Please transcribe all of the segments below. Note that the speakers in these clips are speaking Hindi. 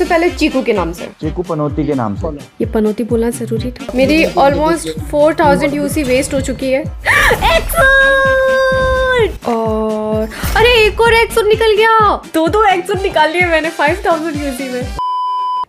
सबसे पहले चीकू के नाम से। चीकू पनौती के नाम से। ये पनौती बोलना ज़रूरी था। मेरी almost four thousand UC waste हो चुकी है। और अरे एक और एक्सुट निकल गया। दो दो एक्सुट निकाल लिए मैंने फाइव थाउज़ेंड यूसी में।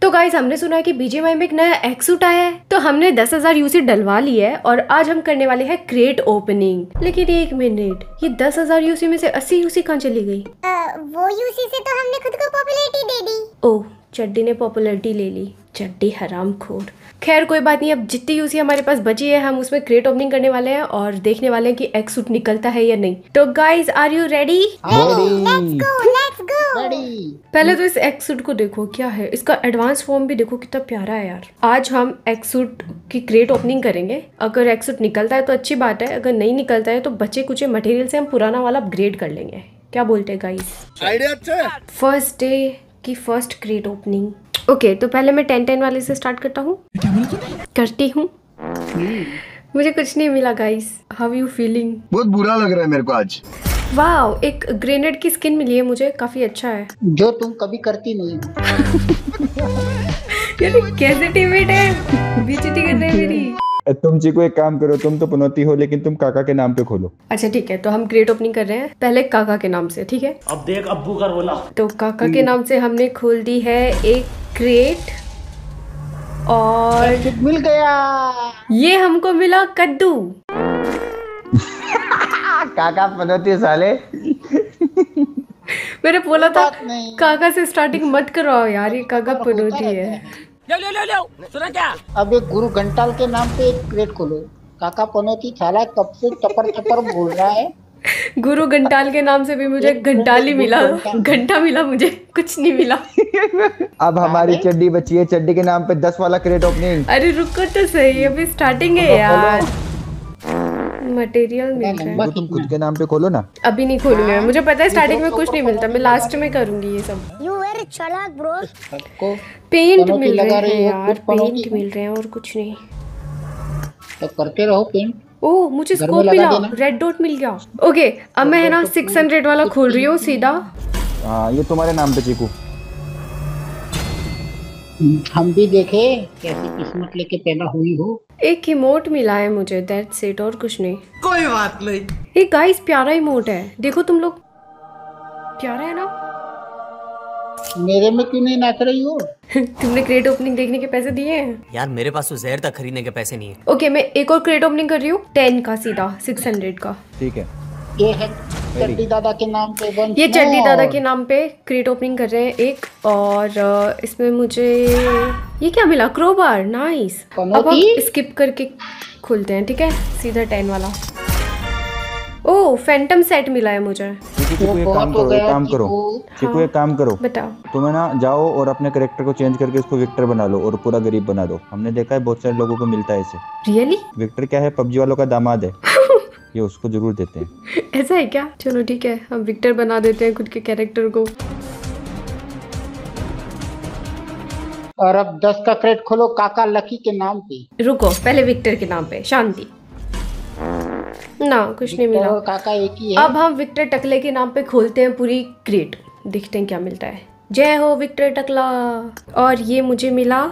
तो गाइज़ हमने सुना है कि बीजेएमआई में एक नया एक्सूट आया है। तो हमने दस हज़ार यूसी डलवा ली है और आज हम करने वाले हैं क्रेट ओपनिंग लेकिन एक मिनट ये दस हज़ार यूसी में से अस्सी यूसी कहाँ चली गई? अ, वो यूसी से तो हमने खुद को पॉपुलैरिटी दे दी। ओह। चड्डी ने पॉपुलरिटी ले ली। चड्डी हराम खोर खैर कोई बात नहीं अब जितनी यूसी हमारे पास बची है हम उसमें क्रेट ओपनिंग करने वाले हैं और देखने वाले हैं कि एक्स सूट निकलता है या नहीं। तो guys are you ready ready let's go पहले तो इस एक्स सूट को देखो क्या है? इसका एडवांस फॉर्म भी देखो कितना प्यारा है यार। आज हम एक्स सूट की क्रेट ओपनिंग करेंगे। अगर एक्स सूट निकलता है तो अच्छी बात है अगर नहीं निकलता है तो बचे कुछ मटेरियल से हम पुराना वाला अपग्रेड कर लेंगे। क्या बोलते हैं गाइस आइडिया अच्छा? फ़र्स्ट डे की फ़र्स्ट क्रेट ओपनिंग ओके तो पहले मैं टेन टेन वाले से स्टार्ट करता हूँ। करती हूँ। मुझे कुछ नहीं मिला गाइस हाउ यू फीलिंग बहुत बुरा लग रहा है मेरे को आज। वाओ एक ग्रेनेड की स्किन मिली है मुझे काफ़ी अच्छा है। जो तुम कभी करती नहीं यार कैसे टीममेट है? बीचीटी कर रहे मेरी। तुम चीकू एक काम करो तुम तो पनौती हो लेकिन तुम काका के नाम पे खोलो। अच्छा ठीक है तो हम ग्रेट ओपनिंग कर रहे हैं। पहले काका के नाम से ठीक है? अब देख अब्बू कर बोला तो काका के नाम से हमने खोल दी है एक क्रेट और मिल गया। ये हमको मिला कद्दू। काका पनौती साले। मैंने बोला था काका से स्टार्टिंग मत करवाओ यार ये काका पनौती है। अब एक गुरु घंटाल के नाम पे एक क्रेट खोलो। काका पनौती थाला कब से टपर टपर बोल रहा है? गुरु घंटाल के नाम से भी मुझे घंटाल ही मिला। घंटा मिला मुझे कुछ नहीं मिला। अब हमारी चड्डी बची है चड्डी के नाम पे दस वाला क्रेट ओपनिंग अरे रुको तो सही अभी स्टार्टिंग है यार। मटेरियल मिल रहा है वो तुम खुद के नाम पे खोलो ना। अभी नहीं खोलूँगी मैं। मुझे पता है स्टार्टिंग में कुछ नहीं मिलता मैं लास्ट में करूँगी ये सब। यू वेरी चालाक ब्रो सबको पेंट मिल रहे हैं यार पेंट मिल रहे हैं और कुछ नहीं। तो करते रहो पेंट ओ मुझे स्कोप मिला। रेड डॉट मिल गया। ओके अब मैं है ना सिक्स हंड्रेड वाला खोल रही हूँ सीधा। हाँ ये तुम्हारे नाम पे चीकू। हम भी देखे कैसी किस्मत लेके पैदा हुई हो। एक इमोट मिला है मुझे दैट सेट और कुछ नहीं। कोई बात नहीं। ये गाइस प्यारा इमोट है। देखो तुम लोग प्यारा है ना? मेरे में क्यों नहीं नाच रही हो? तुमने क्रेट ओपनिंग देखने के पैसे दिए हैं? यार मेरे पास तो जहर तक खरीदने के पैसे नहीं है। ओके मैं एक और क्रेट ओपनिंग कर रही हूँ टेन का सीधा सिक्स हंड्रेड का। ठीक है। ये है चड्डी दादा के नाम पे वन ये चड्डी दादा के नाम पे क्रेट ओपनिंग कर रहे हैं एक और इसमें मुझे ये क्या मिला? क्रोबार नाइस अब हम स्किप करके खोलते हैं ठीक है? सीधा टेन वाला। ओ फैंटम सेट मिला है मुझे। चीकू एक काम करो एक काम करो। चीकू। चीकू एक काम करो। बताओ। तुम्हें ना जाओ और अपने करेक्टर को चेंज करके उसको विक्टर बना लो और पूरा गरीब बना दो। हमने देखा है बहुत सारे लोगों को मिलता है इसे। रियली विक्टर क्या है? पबजी वालों का दामाद है। ये उसको ज़रूर देते हैं। ऐसा है क्या? चलो ठीक है हम विक्टर बना देते हैं खुद के कैरेक्टर को। और अब दस का क्रेट खोलो काका लकी के नाम पे। रुको पहले विक्टर के नाम पे शांति। ना कुछ नहीं मिला। काका एक ही है। अब हम विक्टर टकले के नाम पे खोलते हैं पूरी क्रेट देखते हैं क्या मिलता है। जय हो विक्टर टकला। और ये मुझे मिला।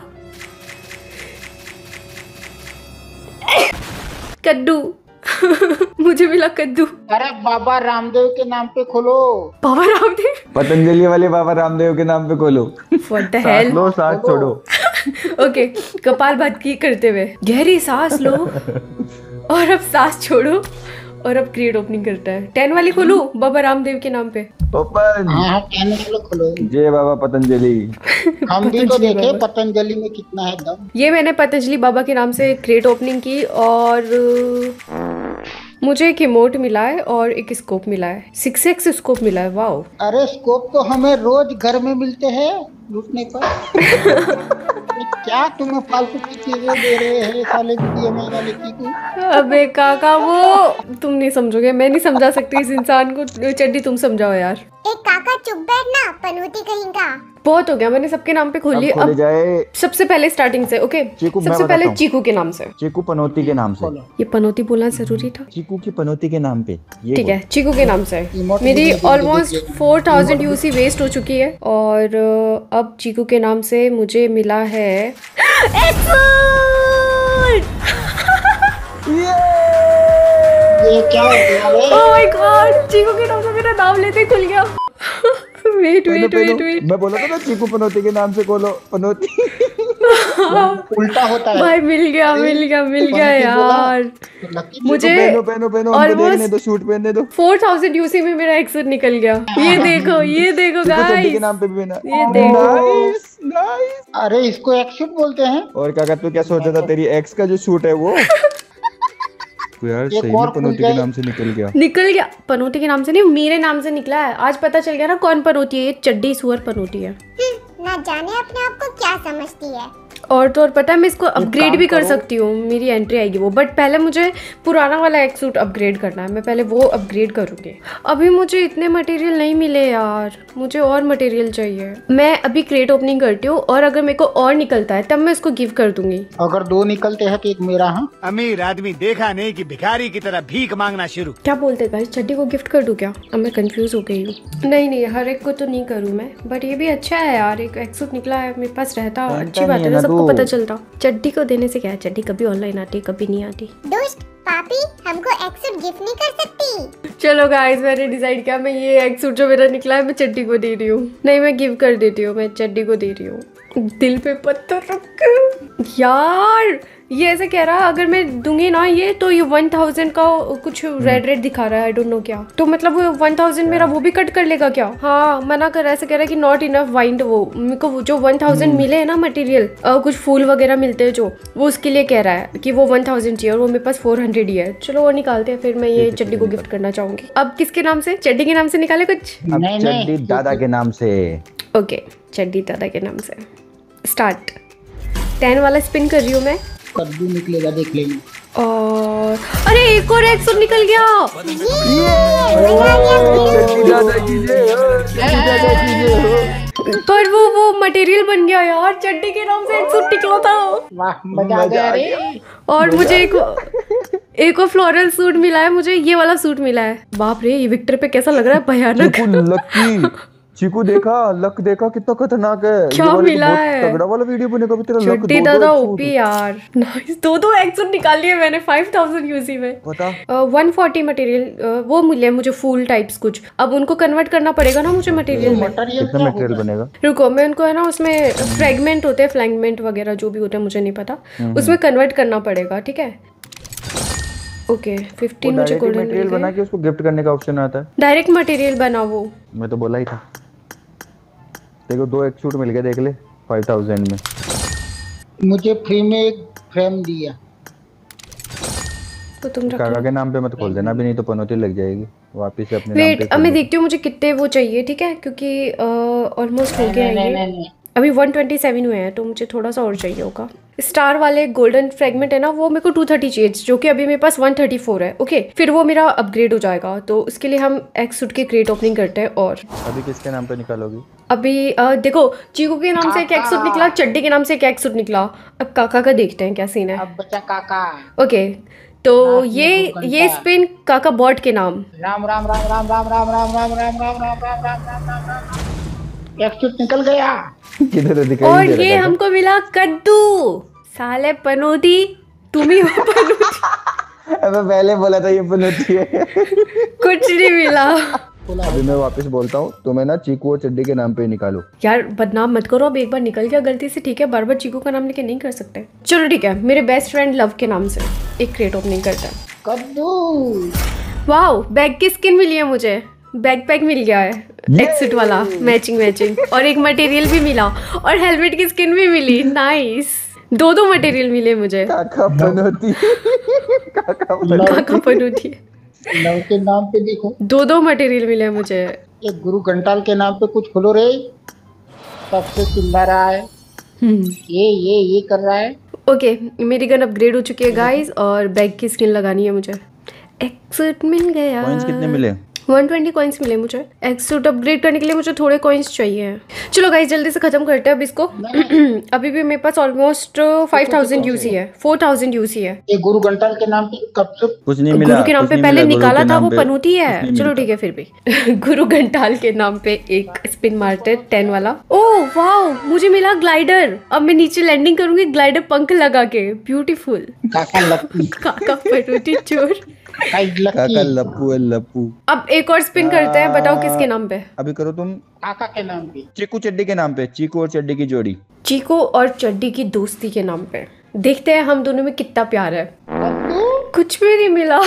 कद्दू। मुझे मिला कद्दू। अरे बाबा रामदेव के नाम पे खोलो। बाबा रामदेव? पतंजलि वाले बाबा रामदेव के नाम पे खोलो। व्हाट द सांस लो सांस छोड़ो। ओके कपाल भात की करते हुए। गहरी सांस लो और अब सांस छोड़ो और अब क्रिएट ओपनिंग करता है। टेन वाली खोलू? बाबा रामदेव के नाम पे। ओपन हाँ हाँ कहने वाले खोलो। जय बाबा पतंजलि। हम भी तो देखे पतंजलि में कितना है दम। ये मैंने पतंजलि बाबा के नाम से क्रेट ओपनिंग की और मुझे एक इमोट मिला है और एक स्कोप मिला है। सिक्स एक्स स्कोप मिला है वाओ अरे स्कोप तो हमें रोज घर में मिलते हैं। लूटने पर क्या तुम्हें फालतू की चीज़ें दे रहे हैं साले वीडियो में वाले चीकू अबे काका वो तुम नहीं समझोगे मैं नहीं समझा सकती इस इंसान को। चड्डी तुम समझाओ यार। एक काका चुप बैठना पनौती कहीं का। बहुत हो गया मैंने सबके नाम पे खोल। अब लिया अब जाए। सबसे पहले स्टार्टिंग से ओके सबसे पहले चीकू के नाम से। चीकू पनौती के नाम से। ये पनौती बोलना ज़रूरी था? चीकू की पनौती के नाम पे ठीक है चीकू के नाम से। मेरी almost four thousand UC waste हो चुकी है और अ, अब चीकू के नाम से मुझे मिला है। ये क्या हो गया ओह माय गॉड चीकू के नाम से मेरा नाम लेते खुल गया। Wait wait. वेट वेट मैं बोला था ना चीकू पनौती के नाम से बोलो पनौती। उल्टा होता है। भाई मिल गया मिल गया मिल गया यार। तो मुझे पहनो पहनो पहनो देखने दो शूट पहनने दो। फोर थाउज़ेंड यूसी में मेरा एक्सर निकल गया। ये देखो ये देखो चड्डी के गाइस नाम पे भी पहना। ये देखो। नाइस नाइस अरे इसको एक बोलते हैं। और काका तू क्या सोचा था तेरी एक्स का जो शूट है वो? तो यार सही में पनौती के नाम से निकल गया। निकल गया। पनौती के नाम से नहीं मेरे नाम से निकला है। आज पता चल गया ना कौन पनौती है। ये चड्डी सुअर पनौती है। हम्म, ना जाने अपने आप को क्या समझती है। और तो और पता है मैं इसको अपग्रेड भी कर सकती हूँ मेरी एंट्री आएगी वो। बट पहले मुझे पुराना वाला एक सूट अपग्रेड करना है। मैं पहले वो अपग्रेड करूँगी। अभी मुझे इतने मटेरियल नहीं मिले यार। मुझे और मटेरियल चाहिए। मैं अभी क्रेट ओपनिंग करती हूँ और अगर मेरे को और निकलता है तब मैं इसको गिव कर दूँगी। अगर दो निकलते हैं तो एक मेरा हाँ? अमीर आदमी देखा नहीं की भिखारी की तरह भीख मांगना शुरू। क्या बोलते गाइस चड्डी को गिफ्ट कर दूँ क्या? अब मैं कंफ्यूज हो गई हूँ। नहीं नहीं हर एक को तो नहीं करूँ मैं। बट ये भी अच्छा है यार। एक एक्सूट निकला है मेरे पास रहता अच्छी बात है है पता चल रहा चड्डी को देने से क्या है? चड्डी कभी ऑनलाइन आती कभी नहीं आती। दोस्त पापी हमको एक्सूट गिफ्ट नहीं कर सकती। चलो गाइस मैंने डिसाइड किया मैं ये एक सूट जो मेरा निकला है मैं चड्डी को दे रही हूँ। नहीं मैं गिफ्ट कर देती हूँ मैं चड्डी को दे रही हूँ। दिल पे पत्थर रख। यार ये ऐसे कह रहा है अगर मैं दूँगी ना ये तो ये वन थाउज़ेंड का कुछ रेड रेड दिखा रहा है आई डोंट नो क्या. तो मतलब वो वन थाउज़ेंड मेरा वो भी कट कर लेगा क्या? हाँ मना कर रहा है ऐसे कह रहा है कि नॉट इनफ वाइंड वो मेरे को जो वन थाउज़ेंड मिले हैं ना मटेरियल कुछ फूल वगैरह मिलते हैं जो वो उसके लिए कह रहा है कि वो वन थाउज़ेंड चाहिए और वो मेरे पास फोर हंड्रेड ही है। चलो वो निकालते हैं फिर मैं ये चड्डी को गिफ्ट करना चाहूँगी। अब किसके नाम से? चड्डी के नाम से निकाले कुछ? चड्डी दादा के नाम से। ओके चड्डी दादा के नाम से। स्टार्ट टेन वाला स्पिन कर रही हूँ मैं। कद्दू निकलेगा देख लेंगे और अरे एक और एक निकल गया। पर वो वो मटेरियल बन गया यार चड्डी के नाम से एक सूट निकला था। मज़ा आ गया। रे और मुझे एक एक और फ्लोरल सूट मिला है मुझे ये वाला सूट मिला है। बाप रे ये विक्टर पे कैसा लग रहा है? भयानक। चीकू देखा लक देखा कितना खतरनाक है। क्या तो मिला है? तगड़ा वाला वीडियो बनेगा भी तेरा लक दो दादा दो ओपी यार नाइस दो दो एक सूट निकाल लिए मैंने फाइव थाउज़ेंड यूसी में। पता वन फोर्टी मटेरियल uh, वो मिले मुझे फूल टाइप्स कुछ। अब उनको कन्वर्ट करना पड़ेगा ना मुझे मटेरियल में? कितना मटेरियल बनेगा? रुको मैं उनको है ना उसमें फ्रेगमेंट होते हैं फ्लैगमेंट वगैरह जो भी होते हैं मुझे नहीं पता। हम्म, उसमें कन्वर्ट करना पड़ेगा ठीक है? ओके फिफ्टीन मुझे गोल्डन मटेरियल बना के उसको गिफ्ट करने का ऑप्शन आता है। डायरेक्ट मटेरियल बना वो। मैं तो बोला ही था। देखो दो एक सूट मिल गए देख ले फाइव थाउज़ेंड में। मुझे फ्री में एक फ्रेम दिया तो तुम रख। काका के नाम पे मत खोल देना अभी नहीं तो पनौती लग जाएगी। वापस से अपने नाम वेट पे अब मैं देखती हूँ मुझे कितने वो चाहिए ठीक है? क्योंकि ऑलमोस्ट हो गया नहीं अभी 127 हुए हैं तो मुझे थोड़ा सा और चाहिए होगा। स्टार वाले गोल्डन फ्रेगमेंट है ना वो मेरे को 230 चाहिए जो कि अभी मेरे पास 134 है ओके फिर वो मेरा अपग्रेड हो जाएगा तो उसके लिए हम एक्स सूट की क्रेट ओपनिंग करते हैं और अभी किसके नाम पे निकालोगी अभी अ, देखो चीकू के नाम से एक एक्स सूट निकला चड्डी के नाम से एक एक्स सूट निकला अब काका का देखते हैं क्या सीन है अब बचा काका ओके तो ये ये स्पिन काका बॉट के नाम राम राम राम राम राम राम राम राम राम राम राम राम राम राम राम राम एक शूट निकल गया तो और ये हमको मिला कद्दू साले पनौती। तुम ही हो पनौती। अबे पहले बोला था ये पनौती है। कुछ नहीं मिला। अभी मैं वापस बोलता हूँ तुम्हें ना चीकू और चड्डी के नाम पे निकालो। यार बदनाम मत करो अब एक बार निकल गया गलती से ठीक है? बार बार चीकू का नाम लेके नहीं कर सकते। चलो ठीक है मेरे बेस्ट फ्रेंड लव के नाम से। एक क्रेट ओपनिंग करते हैं। कद्दू। वाओ बैग की स्किन मिली है मुझे। बैग पैक मिल गया है। एक्सिट वाला मैचिंग मैचिंग और एक मटेरियल भी मिला। और हेलमेट की स्किन भी मिली। नाइस दो दो मटेरियल मिले मुझे। काका पनौती। काका पनौती। लव के नाम पे देखो। दो दो मटेरियल मिले मुझे। एक गुरु घंटाल के नाम पे कुछ खुलो रे सबसे चिल्ला रहा है। हम्म। ये ये ये कर रहा है। ओके okay, मेरी गन अपग्रेड हो चुकी है गाइस और बैग की स्किन लगानी है मुझे। एक्सिट मिल गया। Coins कितने मिले? 120 कॉइन्स मिले मुझे। एक्स सूट अपग्रेड करने के लिए मुझे थोड़े कॉइन्स चाहिए। चलो गाइस जल्दी से खत्म करते हैं अब इसको। अभी भी मेरे पास ऑलमोस्ट 5000 यूसी है 4000 यूसी है? ये गुरु घंटाल के नाम पे कब से कुछ नहीं मिला गुरु के नाम पे पहले निकाला था वो पनूती है। चलो ठीक है फिर भी। गुरु घंटाल के नाम पे एक स्पिन मारते टेन वाला। ओ वाह मुझे मिला ग्लाइडर अब मैं नीचे लैंडिंग करूँगी ग्लाइडर पंख लगा के। ब्यूटीफुल काका पनूती चोर। काका लप्पू है लप्पू। अब एक और स्पिन करते हैं बताओ किसके नाम पे? अभी करो तुम। काका के नाम पे। चीकू चड्डी के नाम पे चीकू और चड्डी की जोड़ी। चीको और चड्डी की दोस्ती के नाम पे। देखते हैं हम दोनों में कितना प्यार है। कुछ भी नहीं मिला।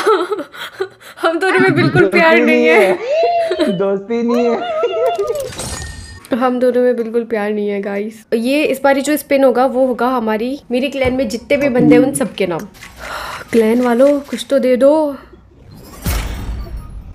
हम दोनों में बिल्कुल प्यार नहीं है। दोस्ती नहीं है। हम दोनों में बिल्कुल प्यार नहीं है गाइस ये इस बारी जो स्पिन होगा वो होगा हमारी मेरी क्लैन में जितने भी बंदे हैं उन सबके नाम। क्लैन वालों कुछ तो दे दो।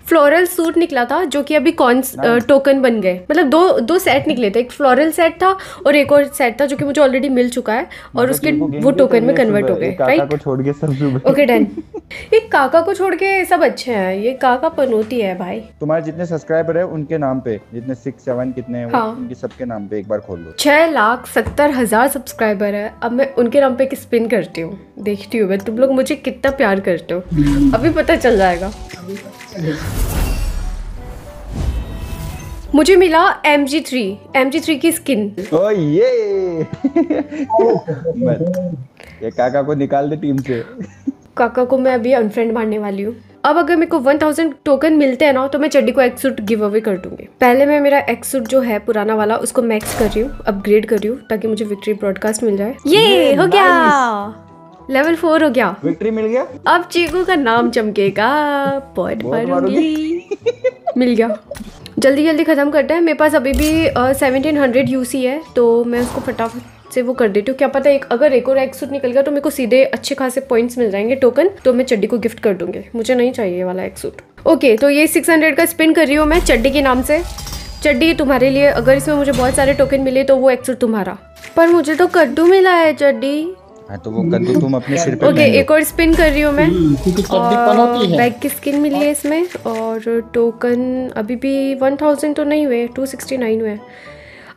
फ्लोरल सूट निकला था जो कि अभी कौन टोकन बन गए। मतलब दो दो सेट निकले थे। एक फ्लोरल सेट था और एक और सेट था जो कि मुझे ऑलरेडी मिल चुका है और उसके वो टोकन में कन्वर्ट हो गए राइट छोड़ के ओके डन ये काका को छोड़ के सब अच्छे हैं। ये काका पनोती है भाई। तुम्हारे जितने सब्सक्राइबर है उनके नाम पे जितने सिक्स सेवन कितने हैं हाँ। उनके सबके नाम पे एक बार खोल लो। छह लाख सत्तर हज़ार सब्सक्राइबर है। अब मैं उनके नाम पे एक स्पिन करती हूँ। देखती हूँ मैं तुम लोग मुझे कितना प्यार करते हो। अभी पता चल जाएगा। मुझे मिला M G three M G three की स्किन ओ ये! ये काका को निकाल दे टीम से। काका को मैं अभी अनफ्रेंड मारने वाली हूँ। अब अगर मेरे को 1000 टोकन मिलते हैं ना तो मैं चड्डी को एक सूट गिव अवे कर दूँगी। पहले मैं मेरा एक सूट जो है पुराना वाला उसको मैक्स कर रही हूँ अपग्रेड कर रही हूँ ताकि मुझे विक्ट्री ब्रॉडकास्ट मिल जाए। ये हो गया। लेवल फोर हो गया। विक्ट्री मिल गया? अब चीकू का नाम चमकेगा। मारूँगी मिल गया। जल्दी जल्दी खत्म करते हैं। मेरे पास अभी भी सेवनटीन हंड्रेड यूसी है तो मैं उसको फटाफट से वो कर देती हूँ। क्या पता एक अगर एक और एक्सूट निकल गया तो मेरे को सीधे अच्छे खासे पॉइंट्स मिल जाएँगे टोकन तो मैं चड्डी को गिफ्ट कर दूँगी। मुझे नहीं चाहिए वाला एक्सूट ओके तो ये सिक्स हंड्रेड का स्पिन कर रही हूँ मैं चड्डी के नाम से। चड्डी तुम्हारे लिए अगर इसमें मुझे बहुत सारे टोकन मिले तो वो एक्सूट तुम्हारा। पर मुझे तो कद्दू मिला है चड्डी। हाँ तो वो कद्दू तुम अपने सिर पे ओके एक और स्पिन कर रही हूँ मैं। क्योंकि चड्डी पनौती है। बैग की स्किन मिली है इसमें। और टोकन अभी भी 1000 तो नहीं हुए 269 हुए।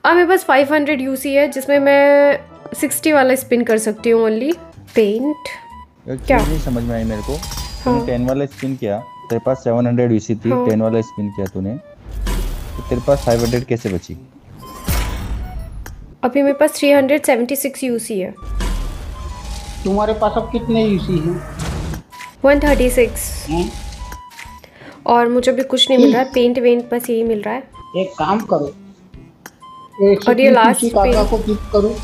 अब मेरे पास 500 यूसी है जिसमें मैं 60 वाला स्पिन कर सकती हूँ ओनली पेंट क्या? नहीं समझ में आई मेरे को? तूने टेन वाला स्पिन किया तेरे पास सेवन हंड्रेड वीसी थी हाँ। टेन वाला स्पिन किया तूने। तो तेरे पास फाइव हंड्रेड कैसे बची? अभी मेरे पास 376 यूसी है। तुम्हारे पास अब कितने यूसी हैं? 136 हैं? और मुझे भी कुछ नहीं मिल रहा है। पेंट वेंट बस यही मिल रहा है। एक काम करो। एक और ये किसी काका को गिफ्ट करो।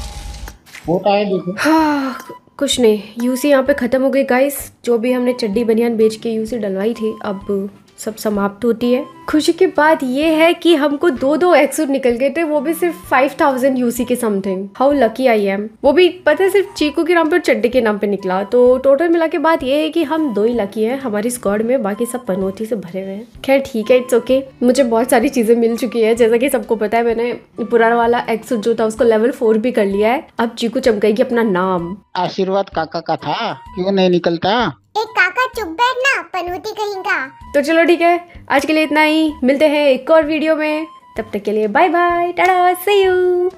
वोट आए देखो। हाँ कुछ नहीं। यूसी यहाँ पे ख़त्म हो गई गाइस जो भी हमने चड्डी बनियान बेच के यूसी डलवाई थी अब सब समाप्त होती है। खुशी की बात ये है कि हमको दो दो एक्सूट निकल गए थे वो भी सिर्फ़ फाइव थाउज़ेंड यूसी के something how lucky I am वो भी पता है सिर्फ़ चीकू के नाम पे और चड्डी के नाम पे निकला। तो टोटल मिला के बात ये है कि हम दो ही लकी हैं हमारी स्क्वाड में बाकी सब पनौती से भरे हुए हैं। खैर ठीक है इट्स ओके okay. मुझे बहुत सारी चीज़ें मिल चुकी है जैसा कि सबको पता है मैंने पुराना वाला एक्सूट जो था उसको लेवल फोर भी कर लिया है। अब चीकू चमकाएगी अपना नाम। आशीर्वाद काका का था? क्यों नहीं निकलता? एक काका चुप बैठना, पनौती कहेगा। तो चलो ठीक है, आज के लिए इतना ही। मिलते हैं एक और वीडियो में। तब तक के लिए bye bye tata see you